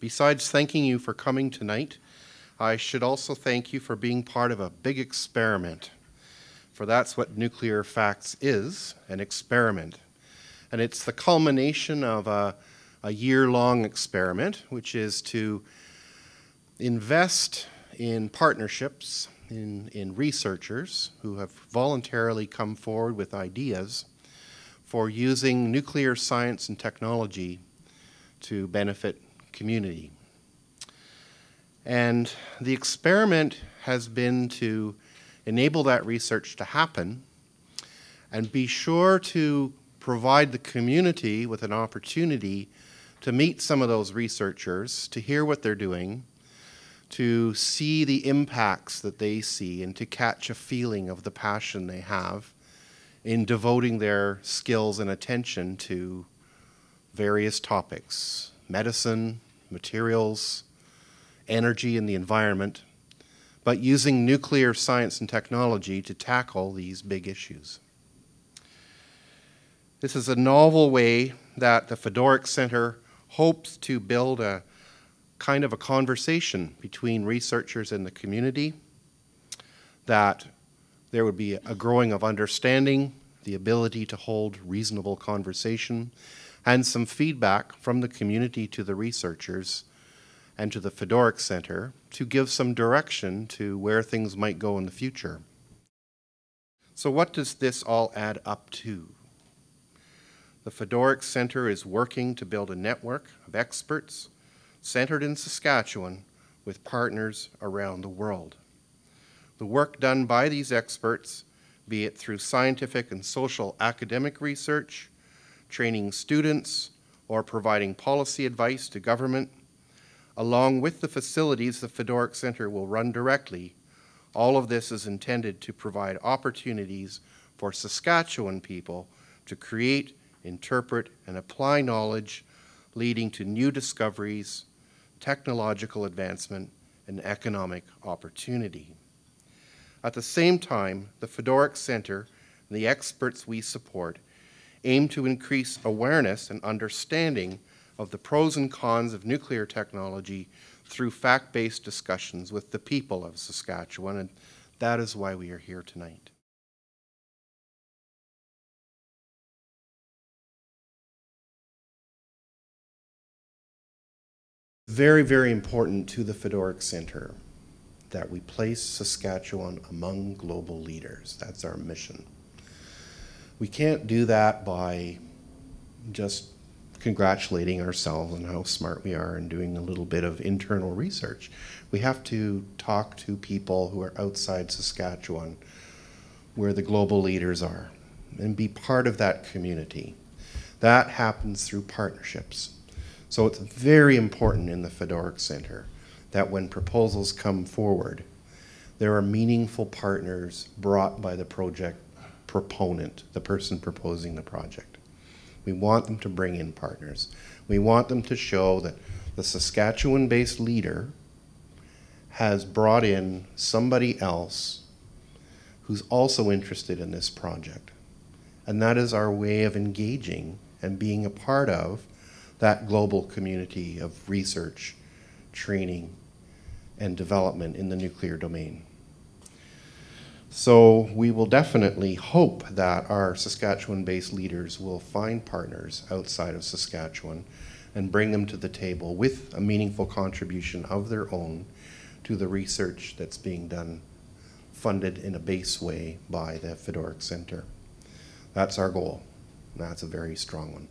besides thanking you for coming tonight, I should also thank you for being part of a big experiment. For that's what Nuclear Facts is an experiment. And it's the culmination of a, a year long experiment, which is to invest in partnerships, in, in researchers who have voluntarily come forward with ideas for using nuclear science and technology to benefit community. And the experiment has been to enable that research to happen and be sure to provide the community with an opportunity to meet some of those researchers, to hear what they're doing, to see the impacts that they see, and to catch a feeling of the passion they have in devoting their skills and attention to various topics medicine, materials, energy, and the environment, but using nuclear science and technology to tackle these big issues. This is a novel way that the Fedoruk Center hopes to build a kind of a conversation between researchers and the community, that there would be a growing of understanding, the ability to hold reasonable conversation, and some feedback from the community to the researchers and to the Fedoruk Center to give some direction to where things might go in the future. So, what does this all add up to? The Fedoruk Center is working to build a network of experts centered in Saskatchewan with partners around the world. The work done by these experts, be it through scientific and social academic research, training students, or providing policy advice to government, along with the facilities the Fedoruk Center will run directly, all of this is intended to provide opportunities for Saskatchewan people to create, interpret, and apply knowledge leading to new discoveries, technological advancement, and economic opportunity. At the same time, the Fedoruk Center and the experts we support aim to increase awareness and understanding of the pros and cons of nuclear technology through fact based discussions with the people of Saskatchewan, and that is why we are here tonight. Very, very important to the Fedoruk Center that we place Saskatchewan among global leaders. That's our mission. We can't do that by just congratulating ourselves on how smart we are and doing a little bit of internal research. We have to talk to people who are outside Saskatchewan, where the global leaders are, and be part of that community. That happens through partnerships. So it's very important in the Fedoruk Center that when proposals come forward, there are meaningful partners brought by the project proponent, the person proposing the project. We want them to bring in partners. We want them to show that the Saskatchewan based leader has brought in somebody else who's also interested in this project. And that is our way of engaging and being a part of that global community of research, training, and development in the nuclear domain. So we will definitely hope that our Saskatchewan based leaders will find partners outside of Saskatchewan and bring them to the table with a meaningful contribution of their own to the research that's being done, funded in a base way by the Fedoruk Center. That's our goal. That's a very strong one.